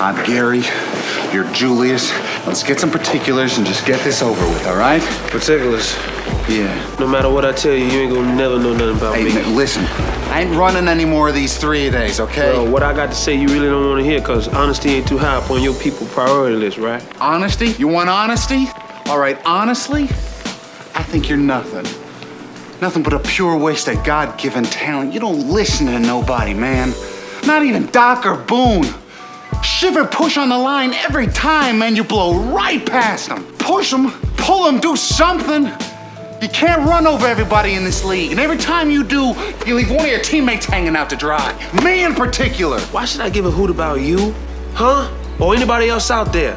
I'm Gerry. You're Julius. Let's get some particulars and just get this over with, all right? Particulars. Yeah. No matter what I tell you, you ain't gonna never know nothing about Hey, me. man, listen. I ain't running any more of these three days, okay? Well, what I got to say, you really don't want to hear, cause honesty ain't too high up on your people priority list, right? Honesty? You want honesty? All right, honestly, I think you're nothing. Nothing but a pure waste of God given talent. You don't listen to nobody, man. Not even Doc or Boone. Shiver push on the line every time, and You blow right past them. Push them, pull them, do something. You can't run over everybody in this league. And every time you do, you leave one of your teammates hanging out to dry. Me in particular. Why should I give a hoot about you? Huh? Or anybody else out there?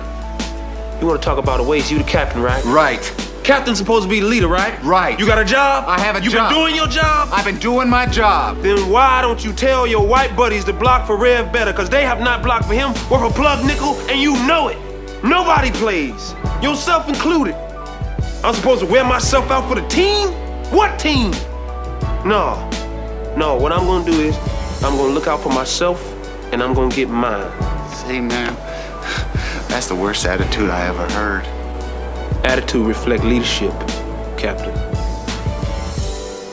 You want to talk about a waste? You the captain, right? Right. Captain's supposed to be the leader, right? Right. You got a job? I have a job. you been doing your job? I've been doing my job. Then why don't you tell your white buddies to block for Rev better? Cause they have not blocked for him or for Plug Nickel, and you know it. Nobody plays, yourself included. I'm supposed to wear myself out for the team? What team? No, no, what I'm gonna do is I'm gonna look out for myself and I'm gonna get mine. See, man, that's the worst attitude I ever heard. Attitude reflect leadership, Captain.